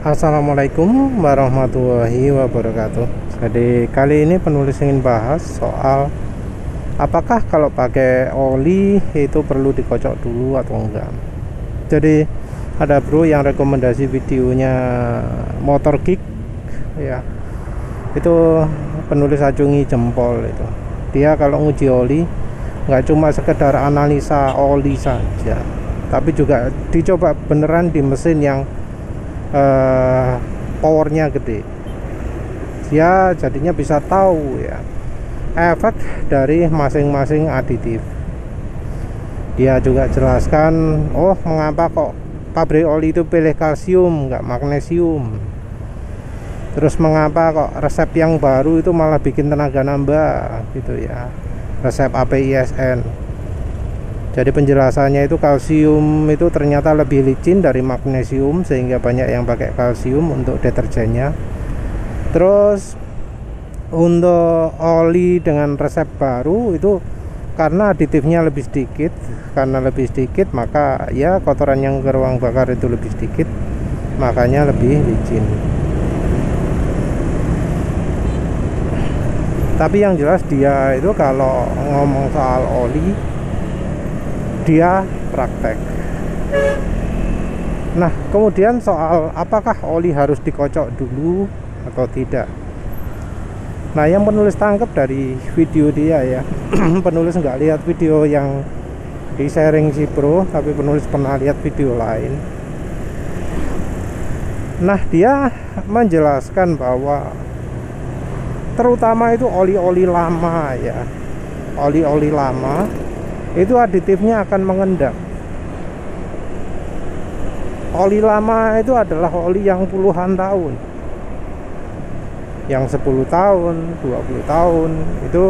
Assalamualaikum warahmatullahi wabarakatuh. Jadi kali ini penulis ingin bahas soal Apakah kalau pakai oli itu perlu dikocok dulu atau enggak. Jadi ada bro yang rekomendasi videonya motor geek ya. Itu penulis acungi jempol itu. Dia kalau nguji oli nggak cuma sekedar analisa oli saja tapi juga dicoba beneran di mesin yang uh, powernya gede. Dia jadinya bisa tahu ya efek dari masing-masing aditif. Dia juga jelaskan oh mengapa kok pabrik oli itu pilih kalsium nggak magnesium? Terus mengapa kok resep yang baru itu malah bikin tenaga nambah? Gitu ya. Resep APISN jadi penjelasannya itu kalsium itu ternyata lebih licin dari magnesium sehingga banyak yang pakai kalsium untuk deterjennya. Terus untuk oli dengan resep baru itu karena aditifnya lebih sedikit karena lebih sedikit maka ya kotoran yang ke ruang bakar itu lebih sedikit makanya lebih licin. Tapi yang jelas dia itu kalau ngomong soal oli dia praktek. Nah kemudian soal apakah oli harus dikocok dulu atau tidak? Nah yang penulis tangkap dari video dia ya penulis nggak lihat video yang di sharing si pro tapi penulis pernah lihat video lain. Nah dia menjelaskan bahwa terutama itu oli-oli lama ya oli-oli lama itu aditifnya akan mengendap. Oli lama itu adalah oli yang puluhan tahun. Yang 10 tahun 20 tahun itu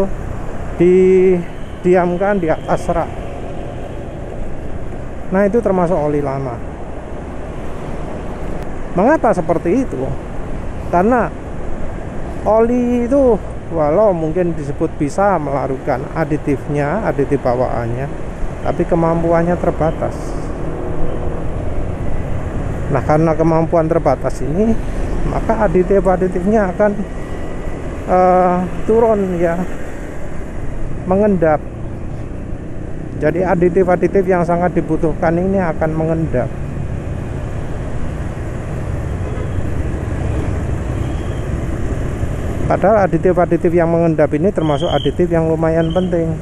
didiamkan di atas rak. Nah itu termasuk oli lama. Mengapa seperti itu? Karena oli itu walau mungkin disebut bisa melarutkan aditifnya aditif bawaannya tapi kemampuannya terbatas. Nah karena kemampuan terbatas ini maka aditif-aditifnya akan uh, turun ya mengendap. Jadi aditif-aditif yang sangat dibutuhkan ini akan mengendap Padahal aditif-aditif yang mengendap ini termasuk aditif yang lumayan penting.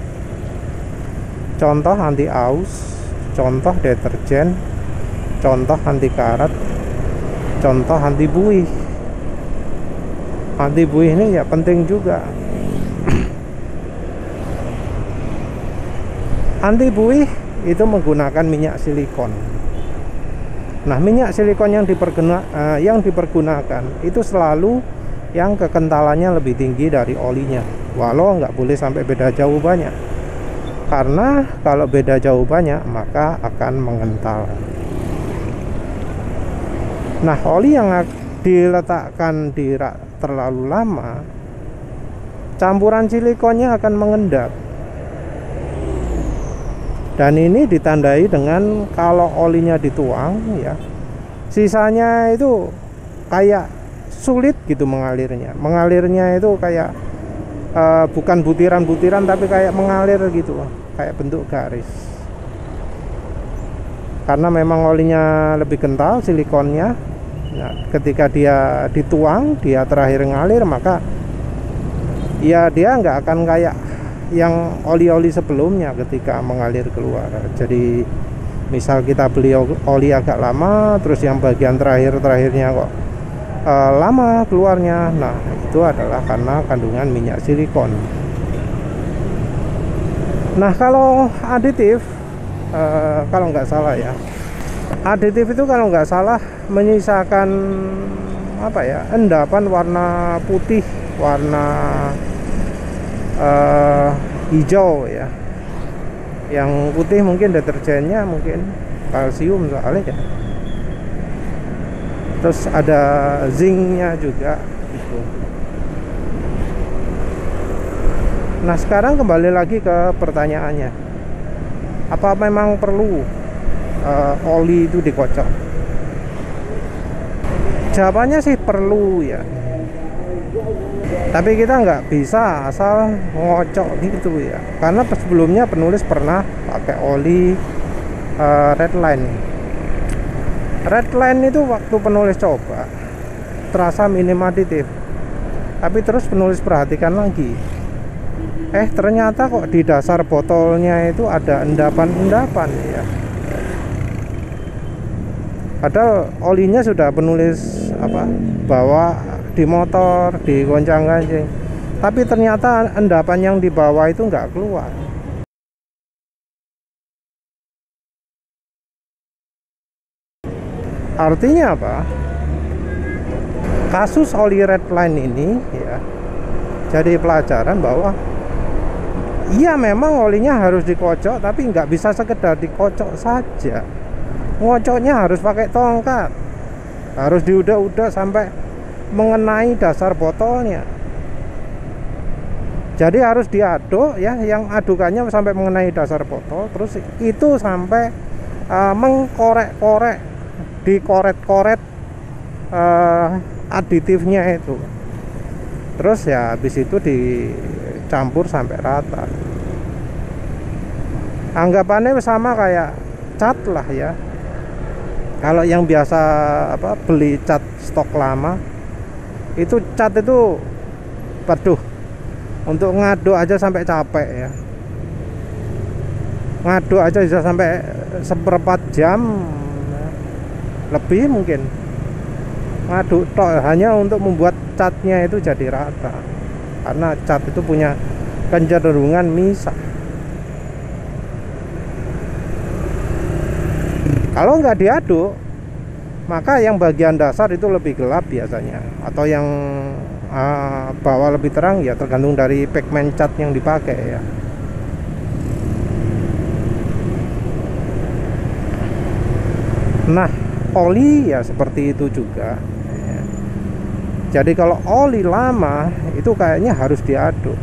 Contoh anti aus, contoh deterjen, contoh anti karat, contoh anti buih. Anti buih ini ya penting juga. anti buih itu menggunakan minyak silikon. Nah, minyak silikon yang diperguna, uh, yang dipergunakan itu selalu yang kekentalannya lebih tinggi dari olinya. Walau nggak boleh sampai beda jauh banyak. Karena kalau beda jauh banyak maka akan mengental. Nah oli yang diletakkan di rak terlalu lama campuran silikonnya akan mengendap. Dan ini ditandai dengan kalau olinya dituang ya sisanya itu kayak sulit gitu mengalirnya. Mengalirnya itu kayak uh, bukan butiran-butiran tapi kayak mengalir gitu kayak bentuk garis. Karena memang olinya lebih kental silikonnya. Nah, ketika dia dituang dia terakhir ngalir maka ya dia nggak akan kayak yang oli-oli sebelumnya ketika mengalir keluar. Jadi misal kita beli oli agak lama terus yang bagian terakhir terakhirnya kok uh, lama keluarnya. Nah itu adalah karena kandungan minyak silikon. Nah kalau aditif uh, kalau nggak salah ya. Aditif itu kalau nggak salah menyisakan apa ya endapan warna putih warna uh, hijau ya. Yang putih mungkin deterjennya mungkin kalsium soalnya ya terus ada zincnya juga. Gitu. nah sekarang kembali lagi ke pertanyaannya. Apa memang perlu uh, oli itu dikocok? Jawabannya sih perlu ya. Tapi kita nggak bisa asal ngocok gitu ya. Karena sebelumnya penulis pernah pakai oli uh, red line red line itu waktu penulis coba terasa minim aditif tapi terus penulis perhatikan lagi. Eh ternyata kok di dasar botolnya itu ada endapan-endapan ya padahal olinya sudah penulis apa bawa di motor di goncang ganjing tapi ternyata endapan yang di bawah itu nggak keluar artinya apa? Kasus oli red line ini ya jadi pelajaran bahwa Iya memang olinya harus dikocok tapi nggak bisa sekedar dikocok saja. Ngocoknya harus pakai tongkat. Harus diudah-udah sampai mengenai dasar botolnya. Jadi harus diaduk ya yang adukannya sampai mengenai dasar botol terus itu sampai uh, mengkorek-korek dikoret-koret uh, aditifnya itu. Terus ya habis itu dicampur sampai rata. Anggapannya sama kayak cat lah ya. Kalau yang biasa apa beli cat stok lama itu cat itu waduh untuk ngaduk aja sampai capek ya. Ngaduk aja bisa sampai seperempat jam lebih mungkin. Ngaduk tok hanya untuk membuat catnya itu jadi rata. Karena cat itu punya kecenderungan misah. Kalau nggak diaduk maka yang bagian dasar itu lebih gelap biasanya. Atau yang uh, bawah lebih terang ya tergantung dari pigmen cat yang dipakai ya. Nah oli ya seperti itu juga. Jadi kalau oli lama itu kayaknya harus diaduk.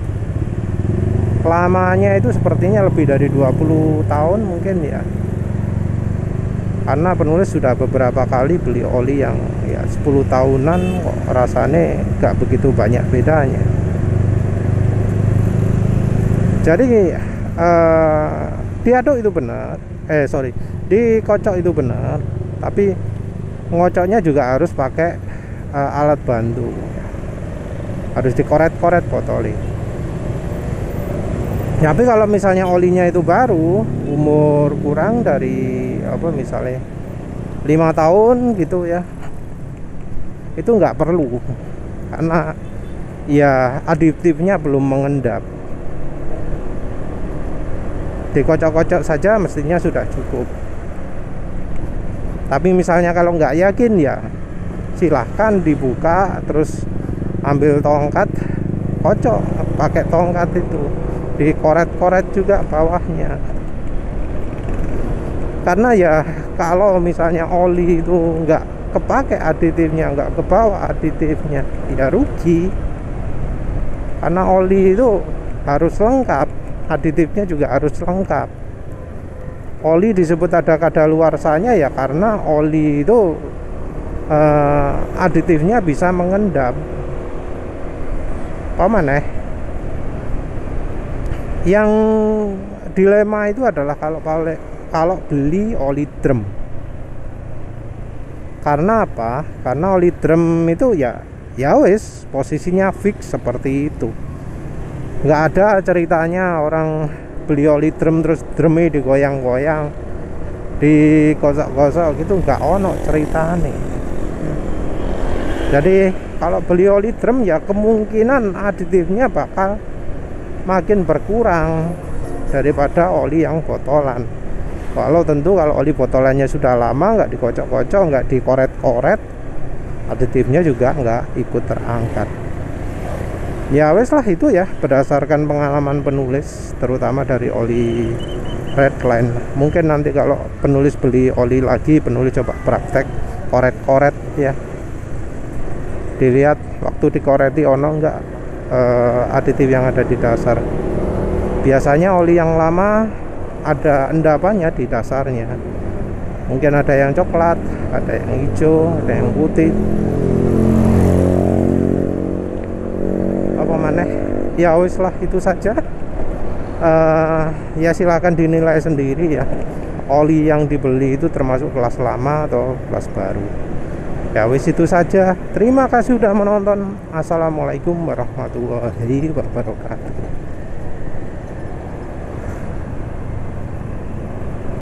Lamanya itu sepertinya lebih dari 20 tahun mungkin ya. Karena penulis sudah beberapa kali beli oli yang ya 10 tahunan kok rasanya gak begitu banyak bedanya. Jadi uh, diaduk itu benar eh sorry dikocok itu benar tapi ngocoknya juga harus pakai uh, alat bantu. Harus dikoret-koret botol ini tapi kalau misalnya olinya itu baru umur kurang dari apa misalnya lima tahun gitu ya itu nggak perlu. Karena ya aditifnya belum mengendap. Dikocok-kocok saja mestinya sudah cukup tapi misalnya kalau nggak yakin ya silahkan dibuka terus ambil tongkat kocok pakai tongkat itu. Dikoret-koret juga bawahnya. Karena ya kalau misalnya oli itu nggak kepake aditifnya nggak ke bawah aditifnya ya rugi. Karena oli itu harus lengkap aditifnya juga harus lengkap oli disebut ada kadaluarsanya ya karena oli itu uh, aditifnya bisa mengendap. Apa mana yang dilema itu adalah kalau kalau beli oli drum karena apa? Karena oli drum itu ya ya wis posisinya fix seperti itu. Nggak ada ceritanya orang beli oli drum terus drumnya digoyang-goyang digosok-gosok gitu nggak ono ceritanya jadi kalau beli oli drum ya kemungkinan aditifnya bakal makin berkurang daripada oli yang botolan. Kalau tentu kalau oli botolannya sudah lama nggak dikocok-kocok nggak dikoret-koret aditifnya juga nggak ikut terangkat ya wes lah itu ya berdasarkan pengalaman penulis terutama dari oli redline. Mungkin nanti kalau penulis beli oli lagi penulis coba praktek koret-koret ya. Dilihat waktu dikoreti ono enggak uh, aditif yang ada di dasar. Biasanya oli yang lama ada endapannya di dasarnya. Mungkin ada yang coklat ada yang hijau ada yang putih ya wis lah itu saja. Uh, ya silahkan dinilai sendiri ya. Oli yang dibeli itu termasuk kelas lama atau kelas baru. Ya wis itu saja. Terima kasih sudah menonton. Assalamualaikum warahmatullahi wabarakatuh